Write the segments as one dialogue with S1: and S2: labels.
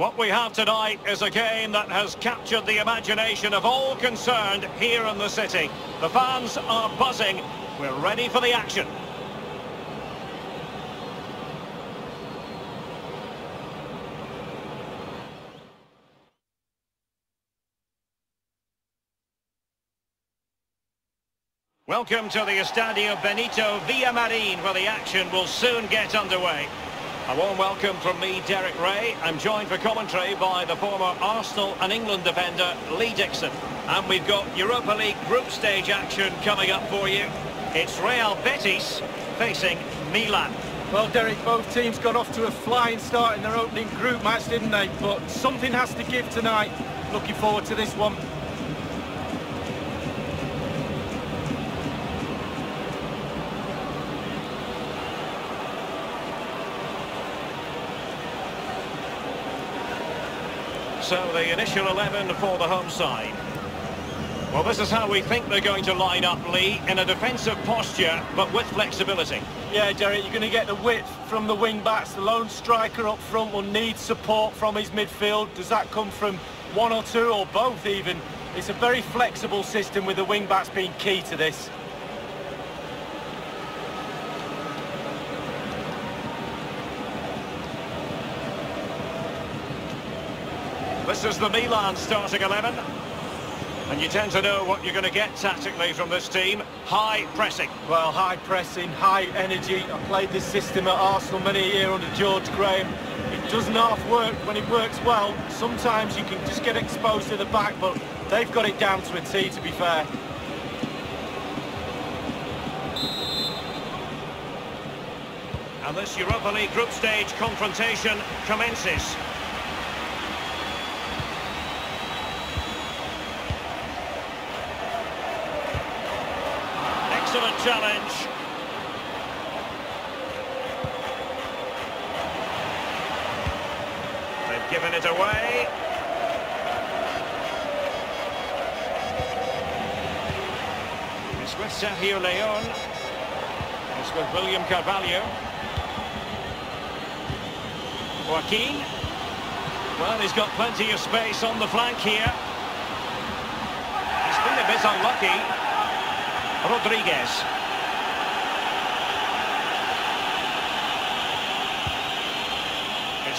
S1: What we have tonight is a game that has captured the imagination of all concerned here in the city. The fans are buzzing. We're ready for the action. Welcome to the Estadio Benito Villamarin, where the action will soon get underway. A warm welcome from me, Derek Ray. I'm joined for commentary by the former Arsenal and England defender, Lee Dixon. And we've got Europa League group stage action coming up for you. It's Real Betis facing Milan.
S2: Well, Derek, both teams got off to a flying start in their opening group match, didn't they? But something has to give tonight. Looking forward to this one.
S1: So the initial 11 for the home side. Well, this is how we think they're going to line up, Lee, in a defensive posture, but with flexibility.
S2: Yeah, Derek, you're going to get the width from the wing-backs. The lone striker up front will need support from his midfield. Does that come from one or two or both even? It's a very flexible system with the wing-backs being key to this.
S1: This is the Milan starting 11. And you tend to know what you're going to get tactically from this team. High pressing.
S2: Well, high pressing, high energy. I played this system at Arsenal many a year under George Graham. It doesn't half work when it works well. Sometimes you can just get exposed to the back, but they've got it down to a T, to be fair.
S1: And this Europa League group stage confrontation commences. Excellent challenge. They've given it away. It's with Sergio Leon. It's with William Carvalho. Joaquin. Well, he's got plenty of space on the flank here. He's been a bit unlucky. Rodriguez.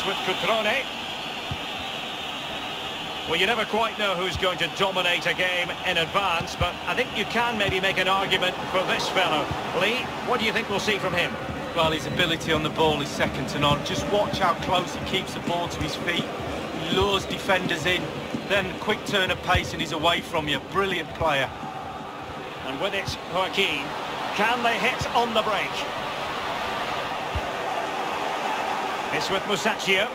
S1: It's with Cutrone. Well, you never quite know who's going to dominate a game in advance, but I think you can maybe make an argument for this fellow. Lee, what do you think we'll see from him?
S2: Well, his ability on the ball is second to none. Just watch how close he keeps the ball to his feet. He lures defenders in, then quick turn of pace and he's away from you. Brilliant player.
S1: And with it, Joaquin. Can they hit on the break? It's with Musacchio.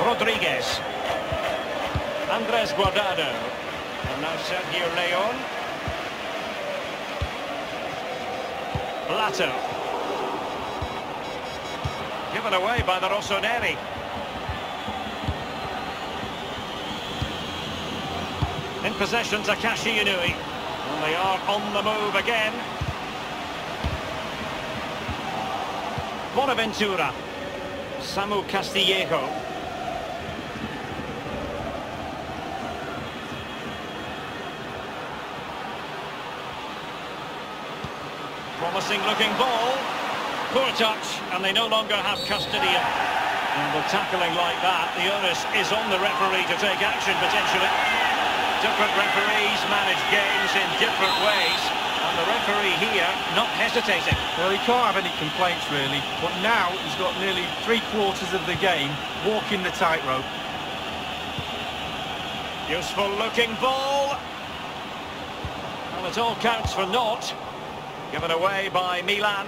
S1: Rodriguez. Andres Guardado. And now Sergio Leon. Blato. Given away by the Rossoneri. In possession, Takashi Inui. And they are on the move again. Bonaventura. Samu Castillejo. Promising looking ball. Poor touch, and they no longer have custody And with tackling like that, the onus is on the referee to take action potentially. Different referees manage games in different ways. The referee here not hesitating.
S2: Well, he can't have any complaints, really. But now he's got nearly three quarters of the game walking the tightrope.
S1: Useful looking ball. Well, it all counts for naught. Given away by Milan.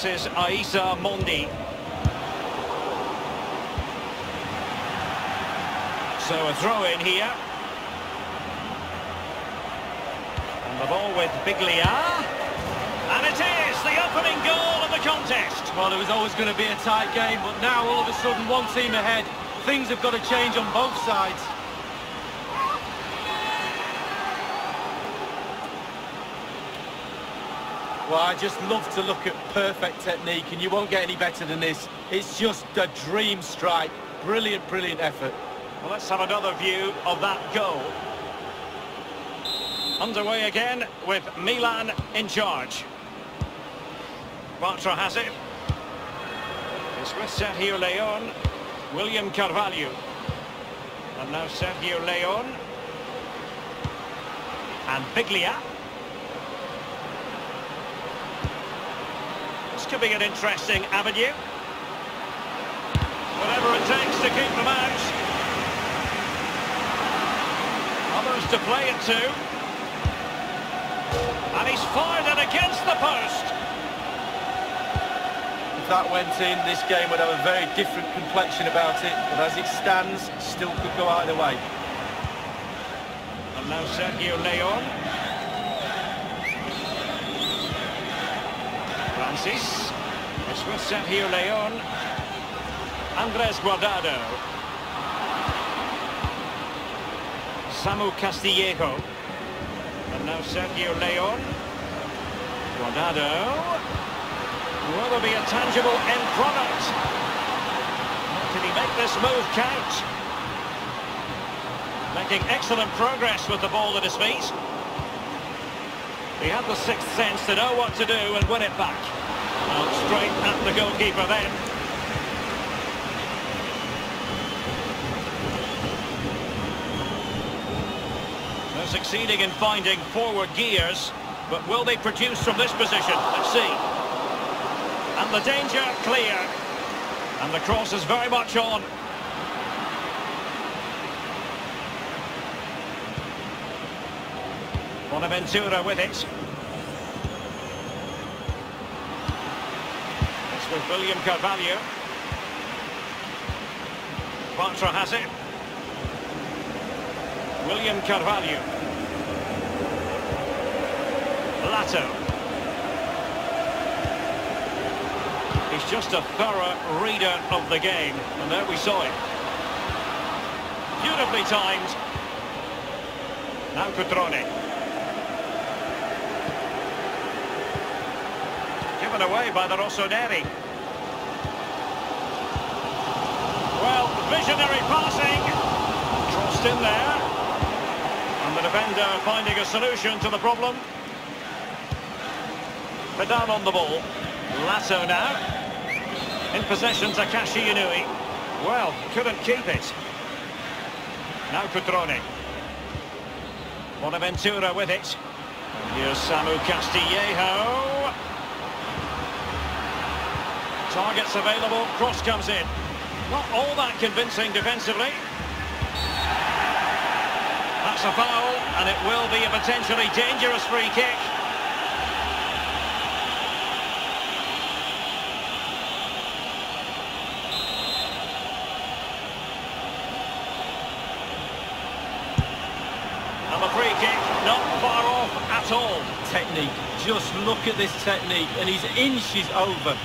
S1: This is Aissa Mandi. So a throw in here. And the ball with Biglia. And it is the opening goal of the contest.
S2: Well, it was always going to be a tight game, but now all of a sudden one team ahead. Things have got to change on both sides. Well, I just love to look at perfect technique, and you won't get any better than this. It's just a dream strike. Brilliant, brilliant effort.
S1: Well, let's have another view of that goal. Underway again with Milan in charge. Bartra has it. It's with Sergio Leon, William Carvalho. And now Sergio Leon. And Biglia. This could be an interesting avenue. Whatever it takes to keep them out. Others to play it to. And he's fired it against the post.
S2: If that went in, this game would have a very different complexion about it. But as it stands, still could go either way.
S1: And now Sergio Leon. Francis. It's with Sergio Leon. Andres Guardado. Samu Castillejo. And now Sergio Leon. Guardado. Will there be a tangible end product? Can he make this move count? Making excellent progress with the ball at his feet. He had the sixth sense to know what to do and win it back. Straight at the goalkeeper then. They're succeeding in finding forward gears, but will they produce from this position? Let's see. And the danger clear. And the cross is very much on. Bonaventura with it. It's with William Carvalho. Bartra has it. William Carvalho. Lato. He's just a thorough reader of the game. And there we saw it. Beautifully timed. Now Cutrone. Away by the Rossoneri. Well, visionary passing. Crossed in there. And the defender finding a solution to the problem. They're on the ball. Lasso now. In possession Takashi Inui. Well, couldn't keep it. Now Cutrone. Bonaventura with it. Here's Samu Castillejo. Targets available, cross comes in. Not all that convincing defensively. That's a foul, and it will be a potentially dangerous free kick. Kick not far off at all.
S2: Technique. Just look at this technique, and he's inches over.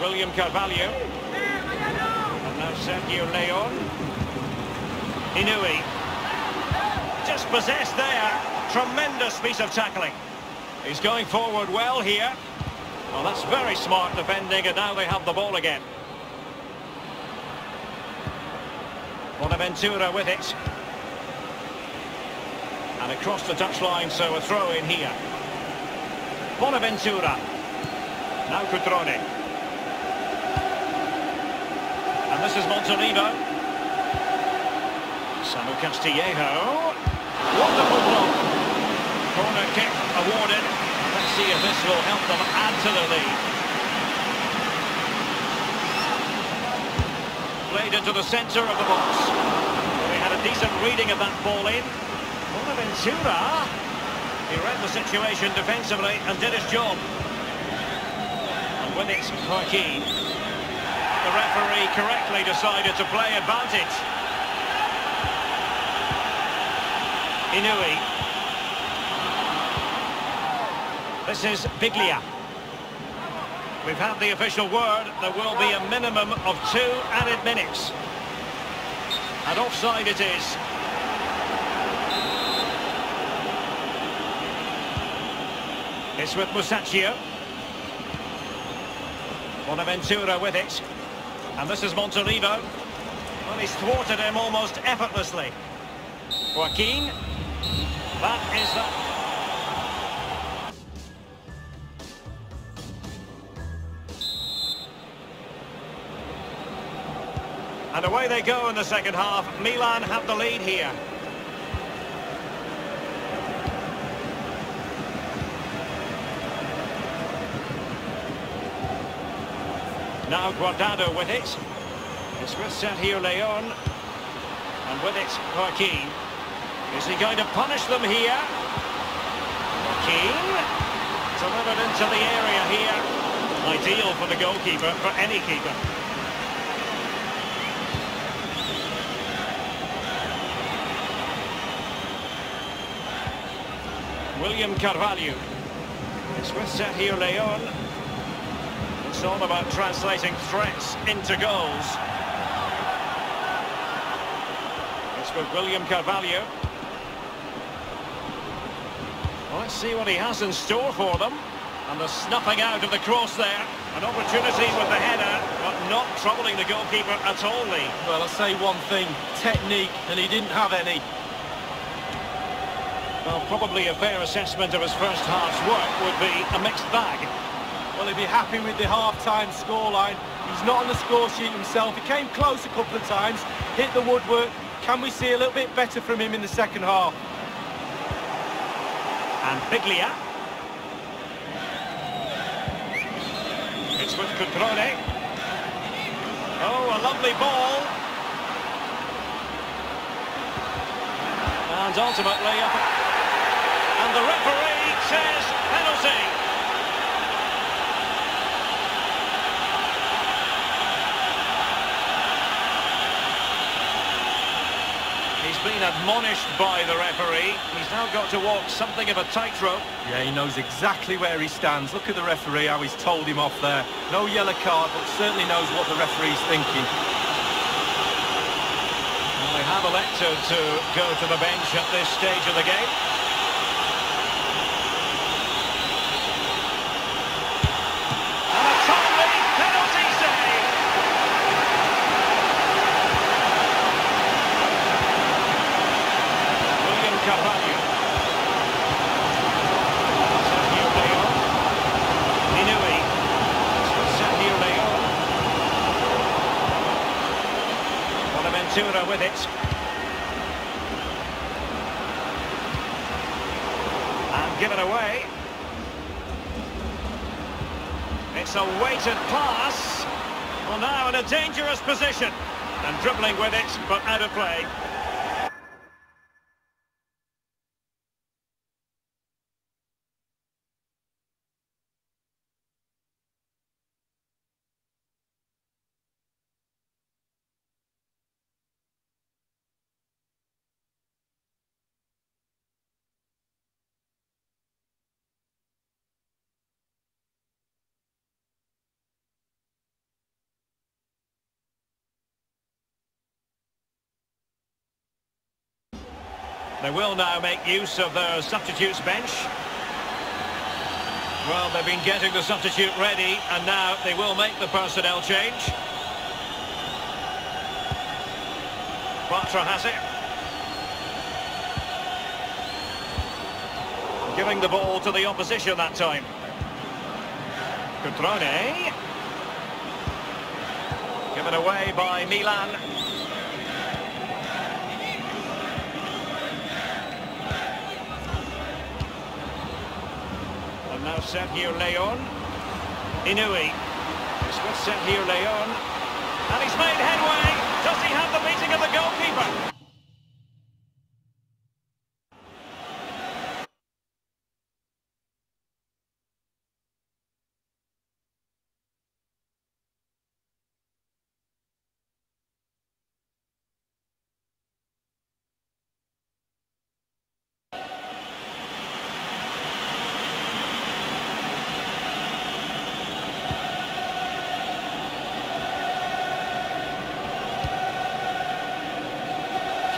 S1: William Carvalho. And now Sergio Leon. Inui. Just possessed there. Tremendous piece of tackling. He's going forward well here. Well, that's very smart defending, and now they have the ball again. Bonaventura with it. And across the touchline, so a throw in here. Bonaventura. Now Cutrone. And this is Montolivo. Samu Castillejo. Wonderful block. Corner kick awarded. Let's see if this will help them add to the lead. Played into the centre of the box. They had a decent reading of that ball in. Bonaventura. He read the situation defensively and did his job. And with it, Joaquin. The referee correctly decided to play advantage. Inui. This is Biglia. We've had the official word. There will be a minimum of two added minutes. And offside it is. It's with Musacchio. Bonaventura with it. And this is Montolivo. Well, he's thwarted him almost effortlessly. Joaquin. That is that. And away they go in the second half. Milan have the lead here. Now Guardado with it. It's with Sergio Leon. And with it, Joaquin. Is he going to punish them here? Joaquin. Delivered into the area here. Ideal for the goalkeeper, for any keeper. William Carvalho. It's with Sergio Leon. It's all about translating threats into goals. It's with William Carvalho. Well, let's see what he has in store for them. And the snuffing out of the cross there. An opportunity with the header, but not troubling the goalkeeper at all, Lee.
S2: Well, I'll say one thing, technique, and he didn't have any.
S1: Well, probably a fair assessment of his first half's work would be a mixed bag.
S2: Well, he'd be happy with the half-time scoreline. He's not on the score sheet himself. He came close a couple of times, hit the woodwork. Can we see a little bit better from him in the second half?
S1: And Biglia. It's with Cutrone. Oh, a lovely ball. And ultimately. And the referee says penalty. He's been admonished by the referee. He's now got to walk something of a tightrope.
S2: Yeah, he knows exactly where he stands. Look at the referee, how he's told him off there. No yellow card, but certainly knows what the referee's thinking.
S1: Well, they have elected to go to the bench at this stage of the game. Ventura with it. And given away. It's a weighted pass. Well, now in a dangerous position. And dribbling with it, but out of play. They will now make use of their substitutes bench. Well, they've been getting the substitute ready, and now they will make the personnel change. Bartra has it. Giving the ball to the opposition that time. Cutrone. Given away by Milan. Now Sergio Leon. Inui. It's with Sergio Leon. And he's made headway. Does he have the beating of the goalkeeper?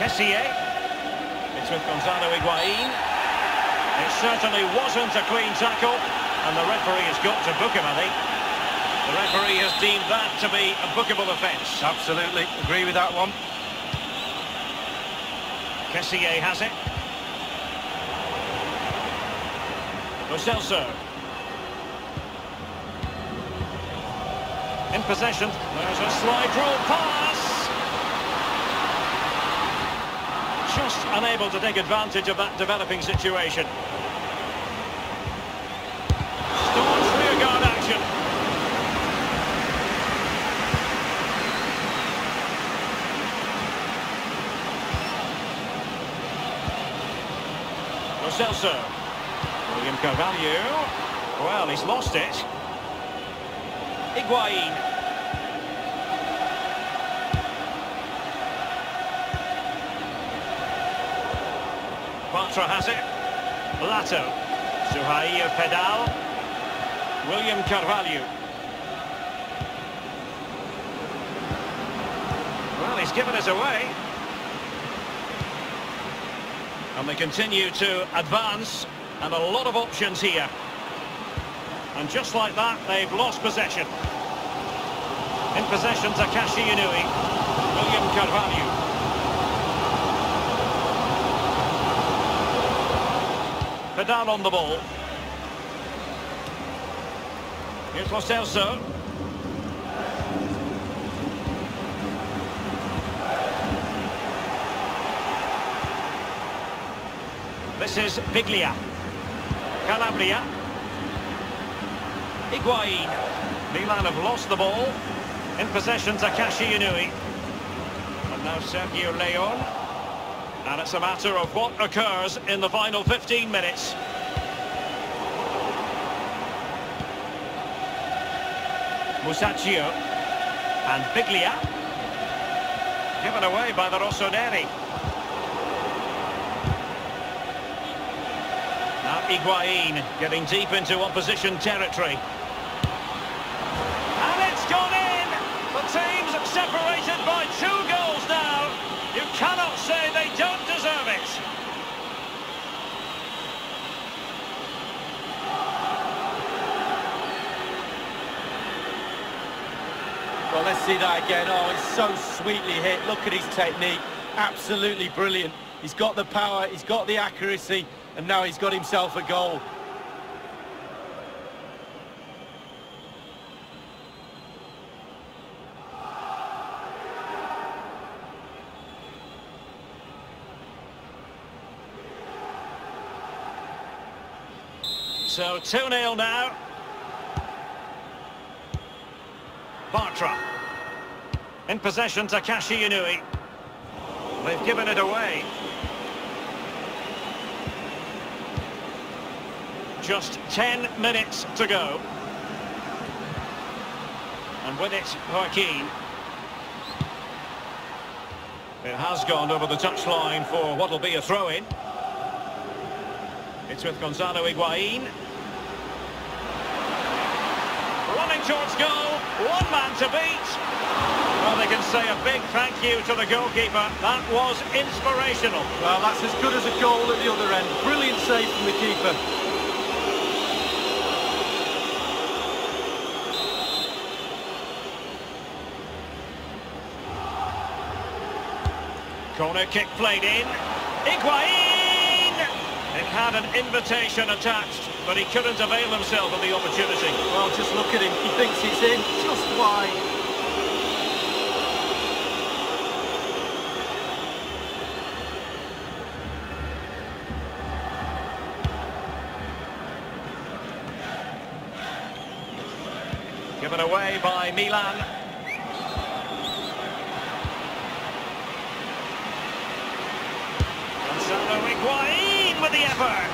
S1: Kessié. It's with Gonzalo Higuain. It certainly wasn't a clean tackle, and the referee has got to book him, I think. The referee has deemed that to be a bookable offence.
S2: Absolutely, agree with that one.
S1: Kessié has it. Lo Celso. In possession. There's a slide rule pass. Just unable to take advantage of that developing situation. Staunch rearguard action. Lo Celso. William Carvalho. Well, he's lost it. Higuain. Bartra has it. Lato. Feddal. William Carvalho. Well, he's given us away. And they continue to advance, and a lot of options here. And just like that, they've lost possession. In possession, Takashi Inui. William Carvalho. Feddal on the ball. Here's Lo Celso. This is Biglia. Calabria. Higuain. Milan have lost the ball. In possession, Takashi Inui. And now Sergio Leon. And it's a matter of what occurs in the final 15 minutes. Musacchio. And Biglia. Given away by the Rossoneri. Now Higuain getting deep into opposition territory. And it's gone in! The team's separated by two goals now. You cannot say they don't deserve it.
S2: Well, let's see that again. Oh, it's so sweetly hit. Look at his technique. Absolutely brilliant. He's got the power, he's got the accuracy, and now he's got himself a goal.
S1: So 2-0 now. Bartra. In possession, Takashi Inui. They've given it away. Just 10 minutes to go. And with it, Joaquin. It has gone over the touchline for what will be a throw-in. It's with Gonzalo Higuain. Running towards goal, one man to beat. Well, they can say a big thank you to the goalkeeper. That was inspirational.
S2: Well, that's as good as a goal at the other end. Brilliant save from the keeper.
S1: Corner kick played in. Higuain! It had an invitation attached, but he couldn't avail himself of the opportunity.
S2: Well, just look at him. He thinks he's in. Just wide.
S1: Given away by Milan. Gonzalo Higuain with the effort.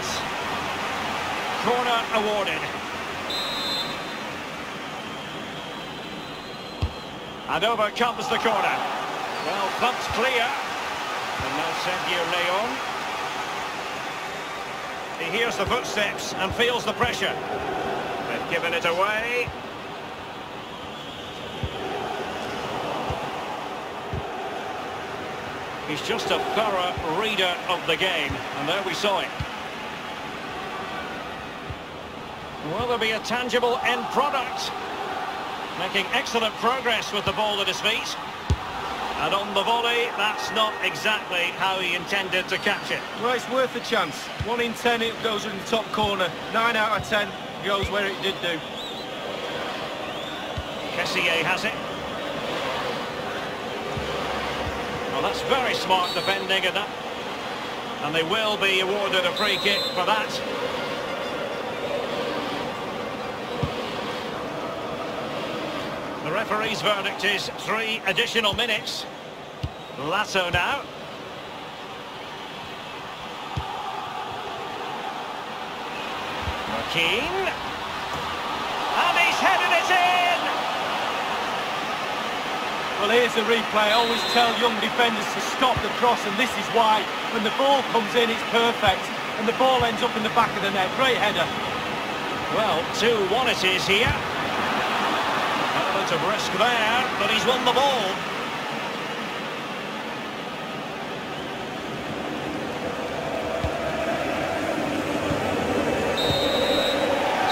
S1: Corner awarded. And over comes the corner. Well, bumped clear. And now Sergio Leon. He hears the footsteps and feels the pressure. They've given it away. He's just a thorough reader of the game. And there we saw it. Will there be a tangible end product? Making excellent progress with the ball at his feet. And on the volley, that's not exactly how he intended to catch it.
S2: Well, it's worth a chance. One in ten, it goes in the top corner. Nine out of ten goes where it did do.
S1: Kessié has it. Well, that's very smart defending, and that, and they will be awarded a free kick for that. Referee's verdict is three additional minutes. Lasso now. McKean. And he's headed it in!
S2: Well, here's the replay. I always tell young defenders to stop the cross, and this is why. When the ball comes in, it's perfect, and the ball ends up in the back of the net. Great header.
S1: Well, 2-1 it is here. Element of risk there, but he's won the ball.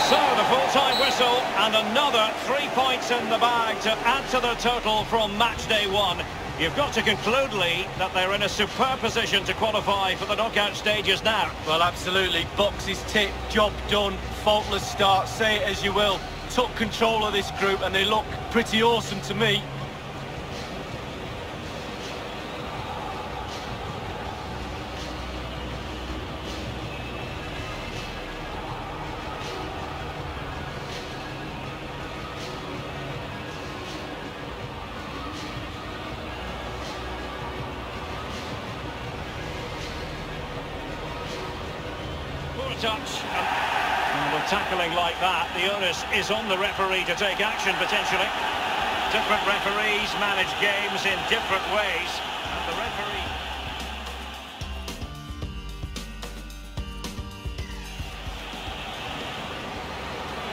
S1: So, the full-time whistle and another three points in the bag to add to the total from match day one. You've got to conclude, Lee, that they're in a superb position to qualify for the knockout stages now.
S2: Well, absolutely. Boxes ticked, job done, faultless start, say it as you will. Took control of this group and they look pretty awesome to me.
S1: Touch. And with tackling like that, the onus is on the referee to take action potentially. Different referees manage games in different ways. And the referee...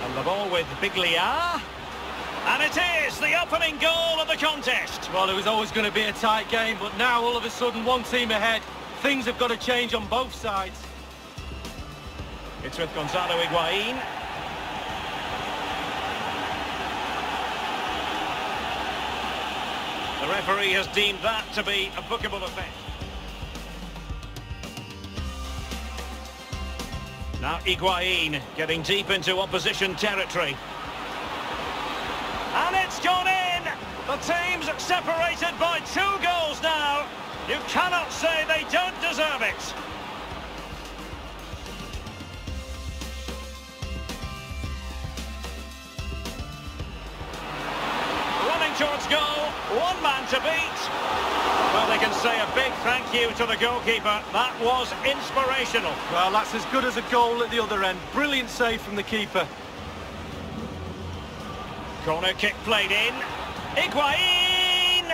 S1: And the ball with Biglia. And it is the opening goal of the contest.
S2: Well, it was always going to be a tight game, but now all of a sudden one team ahead. Things have got to change on both sides.
S1: It's with Gonzalo Higuain. The referee has deemed that to be a bookable offence. Now Higuain getting deep into opposition territory. And it's gone in! The team's separated by two goals now. You cannot say they don't deserve it. Goal, one man to beat. Well, they can say a big thank you to the goalkeeper. That was inspirational.
S2: Well, that's as good as a goal at the other end. Brilliant save from the keeper.
S1: Corner kick played in. Higuain!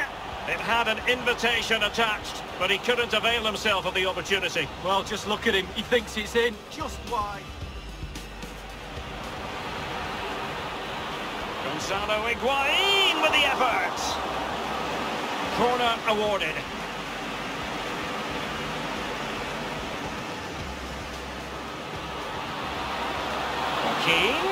S1: It had an invitation attached, but he couldn't avail himself of the opportunity.
S2: Well, just look at him. He thinks it's in. Just wide.
S1: Gonzalo Higuain with the effort. Corner awarded. Keane.